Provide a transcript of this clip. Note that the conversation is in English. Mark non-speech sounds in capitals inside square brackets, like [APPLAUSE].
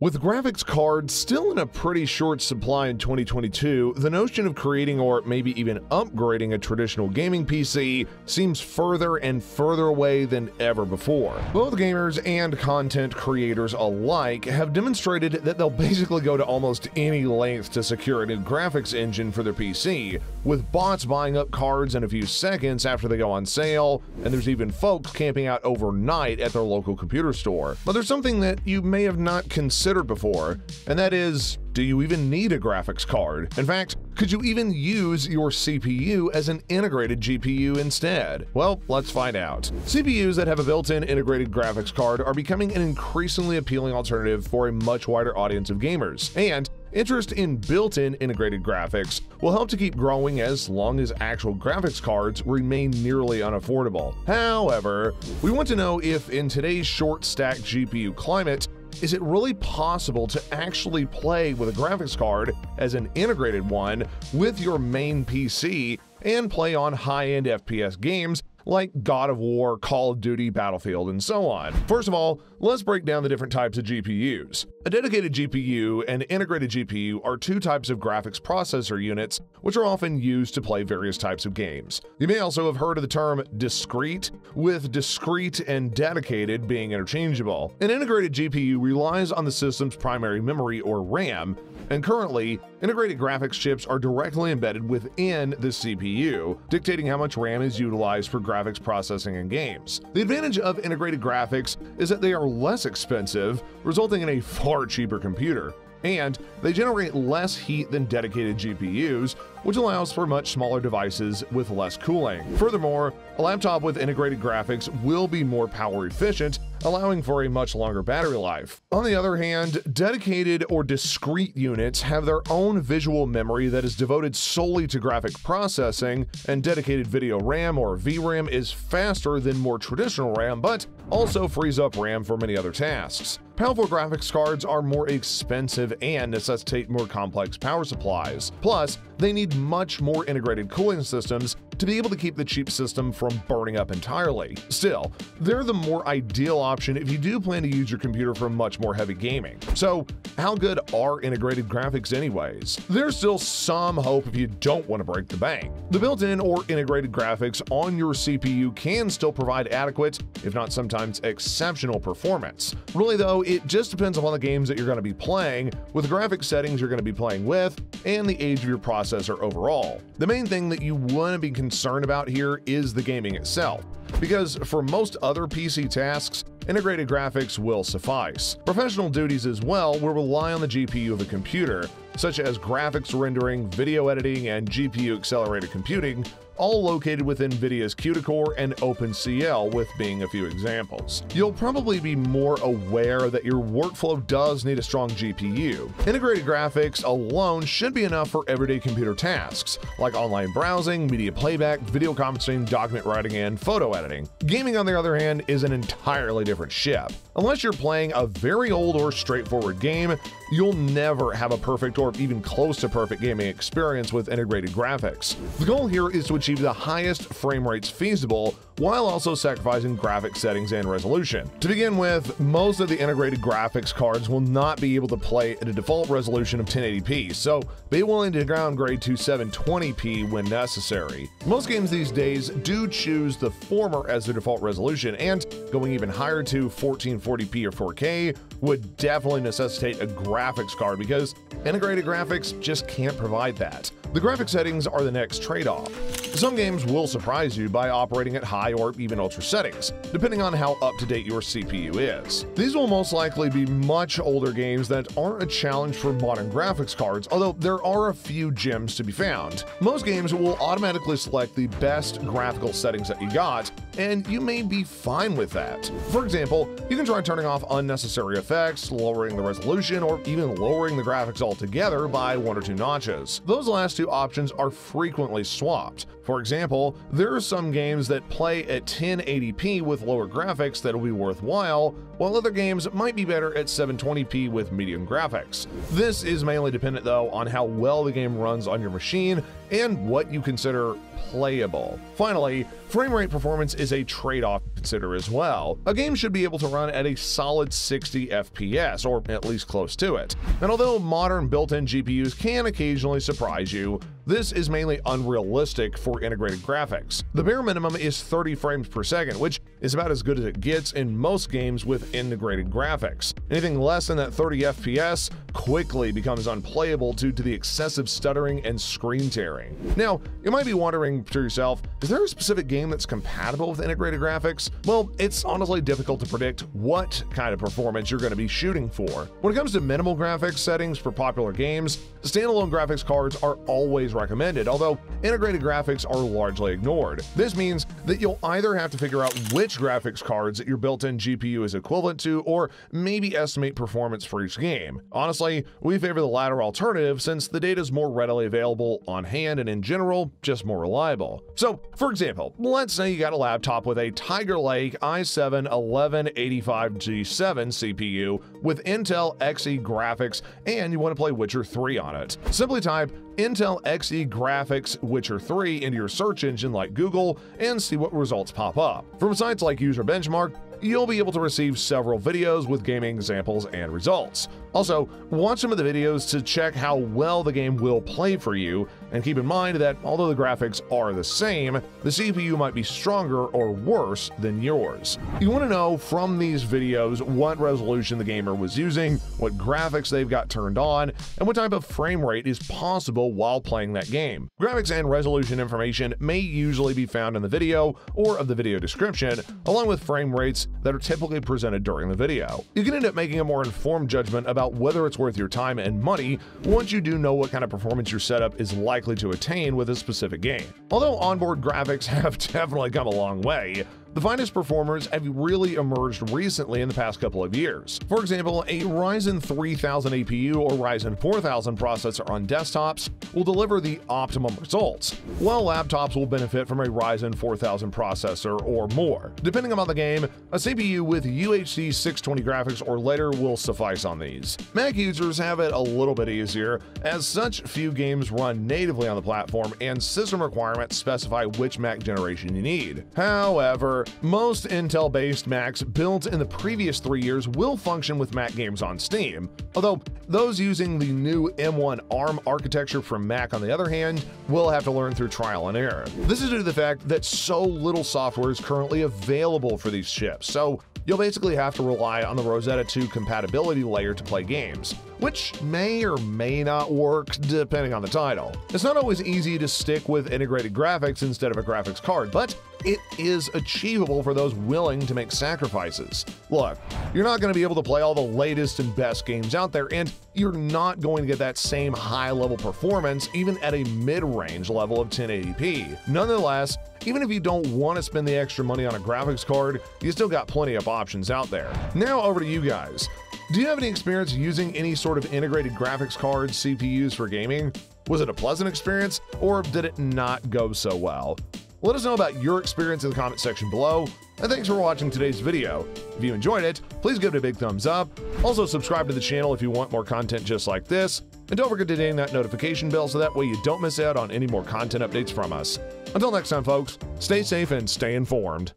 With graphics cards still in a pretty short supply in 2022, the notion of creating or maybe even upgrading a traditional gaming PC seems further and further away than ever before. Both gamers and content creators alike have demonstrated that they'll basically go to almost any length to secure a new graphics engine for their PC, with bots buying up cards in a few seconds after they go on sale, and there's even folks camping out overnight at their local computer store. But there's something that you may have not considered considered before, and that is do you even need a graphics card? In fact, could you even use your CPU as an integrated GPU instead? Well, let's find out. CPUs that have a built-in integrated graphics card are becoming an increasingly appealing alternative for a much wider audience of gamers, and Interest in built-in integrated graphics will help to keep growing as long as actual graphics cards remain nearly unaffordable. However, we want to know if in today's short-stack GPU climate, is it really possible to actually play with a graphics card as an integrated one with your main PC and play on high-end FPS games like God of War, Call of Duty, Battlefield, and so on. First of all, let's break down the different types of GPUs. A dedicated GPU and integrated GPU are two types of graphics processor units which are often used to play various types of games. You may also have heard of the term discrete, with discrete and dedicated being interchangeable. An integrated GPU relies on the system's primary memory or RAM, and currently, integrated graphics chips are directly embedded within the CPU, dictating how much RAM is utilized for graphics processing in games. The advantage of integrated graphics is that they are less expensive, resulting in a far cheaper computer and they generate less heat than dedicated GPUs, which allows for much smaller devices with less cooling. Furthermore, a laptop with integrated graphics will be more power efficient, allowing for a much longer battery life. On the other hand, dedicated or discrete units have their own visual memory that is devoted solely to graphic processing, and dedicated video RAM or VRAM is faster than more traditional RAM, but also frees up RAM for many other tasks. Powerful graphics cards are more expensive and necessitate more complex power supplies. Plus, they need much more integrated cooling systems to be able to keep the cheap system from burning up entirely. Still, they're the more ideal option if you do plan to use your computer for much more heavy gaming. So, how good are integrated graphics anyways? There's still some hope if you don't want to break the bank. The built-in or integrated graphics on your CPU can still provide adequate, if not sometimes exceptional performance. Really though, it just depends upon the games that you're going to be playing, with the graphic settings you're going to be playing with, and the age of your processor overall. The main thing that you want to be concerned about here is the gaming itself, because for most other PC tasks, integrated graphics will suffice. Professional duties as well will rely on the GPU of a computer, such as graphics rendering, video editing, and GPU accelerated computing, all located within NVIDIA's CUDA Core and OpenCL with being a few examples. You'll probably be more aware that your workflow does need a strong GPU. Integrated graphics alone should be enough for everyday computer tasks, like online browsing, media playback, video conferencing, document writing, and photo editing. Gaming, on the other hand, is an entirely different ship. Unless you're playing a very old or straightforward game, you'll never have a perfect or even close to perfect gaming experience with integrated graphics. The goal here is to achieve the highest frame rates feasible while also sacrificing graphic settings and resolution. To begin with, most of the integrated graphics cards will not be able to play at a default resolution of 1080p, so be willing to downgrade to 720p when necessary. Most games these days do choose the former as their default resolution, and going even higher to 1440p or 4K would definitely necessitate a graphics card because integrated graphics just can't provide that. The graphic settings are the next trade-off. Some games will surprise you by operating at high or even ultra settings, depending on how up-to-date your CPU is. These will most likely be much older games that aren't a challenge for modern graphics cards, although there are a few gems to be found. Most games will automatically select the best graphical settings that you got, and you may be fine with that. For example, you can try turning off unnecessary effects, lowering the resolution, or even lowering the graphics altogether by one or two notches. Those last two options are frequently swapped. For example, there are some games that play at 1080p with lower graphics that'll be worthwhile, while other games might be better at 720p with medium graphics. This is mainly dependent though on how well the game runs on your machine and what you consider playable. Finally, frame rate performance a trade-off consider as well. A game should be able to run at a solid 60 FPS, or at least close to it. And although modern built-in GPUs can occasionally surprise you, this is mainly unrealistic for integrated graphics. The bare minimum is 30 frames per second, which is about as good as it gets in most games with integrated graphics. Anything less than that 30 FPS quickly becomes unplayable due to the excessive stuttering and screen tearing. Now, you might be wondering to yourself, is there a specific game that's compatible with integrated graphics? Well, it's honestly difficult to predict what kind of performance you're going to be shooting for. When it comes to minimal graphics settings for popular games, standalone graphics cards are always recommended, although integrated graphics are largely ignored. This means that you'll either have to figure out which graphics cards that your built-in GPU is equivalent to, or maybe estimate performance for each game. Honestly, we favor the latter alternative since the data is more readily available on hand and in general, just more reliable. So, for example, let's say you got a laptop with a Tiger Lake i7 1185G7 CPU with Intel Xe graphics and you want to play Witcher 3 on it. Simply type Intel Xe Graphics Witcher 3 into your search engine like Google and see what results pop up. From sites like User Benchmark, you'll be able to receive several videos with gaming examples and results. Also, watch some of the videos to check how well the game will play for you, and keep in mind that although the graphics are the same, the CPU might be stronger or worse than yours. You want to know from these videos what resolution the gamer was using, what graphics they've got turned on, and what type of frame rate is possible while playing that game. Graphics and resolution information may usually be found in the video or of the video description, along with frame rates that are typically presented during the video. You can end up making a more informed judgment about whether it's worth your time and money once you do know what kind of performance your setup is likely to attain with a specific game. Although onboard graphics [LAUGHS] have definitely come a long way, the finest performers have really emerged recently in the past couple of years. For example, a Ryzen 3000 APU or Ryzen 4000 processor on desktops will deliver the optimum results, while laptops will benefit from a Ryzen 4000 processor or more. Depending on the game, a CPU with UHD 620 graphics or later will suffice on these. Mac users have it a little bit easier, as such few games run natively on the platform and system requirements specify which Mac generation you need. However, most Intel-based Macs built in the previous three years will function with Mac games on Steam, although those using the new M1 ARM architecture from Mac, on the other hand, will have to learn through trial and error. This is due to the fact that so little software is currently available for these chips, so you'll basically have to rely on the Rosetta 2 compatibility layer to play games, which may or may not work depending on the title. It's not always easy to stick with integrated graphics instead of a graphics card, but it is achievable for those willing to make sacrifices. Look, you're not going to be able to play all the latest and best games out there, and you're not going to get that same high level performance even at a mid range level of 1080p. Nonetheless, even if you don't want to spend the extra money on a graphics card, you still got plenty of options out there. Now over to you guys. Do you have any experience using any sort of integrated graphics cards, CPUs for gaming? Was it a pleasant experience, or did it not go so well? Let us know about your experience in the comment section below, and thanks for watching today's video. If you enjoyed it, please give it a big thumbs up. Also subscribe to the channel if you want more content just like this, and don't forget to ding that notification bell so that way you don't miss out on any more content updates from us. Until next time, folks, stay safe and stay informed.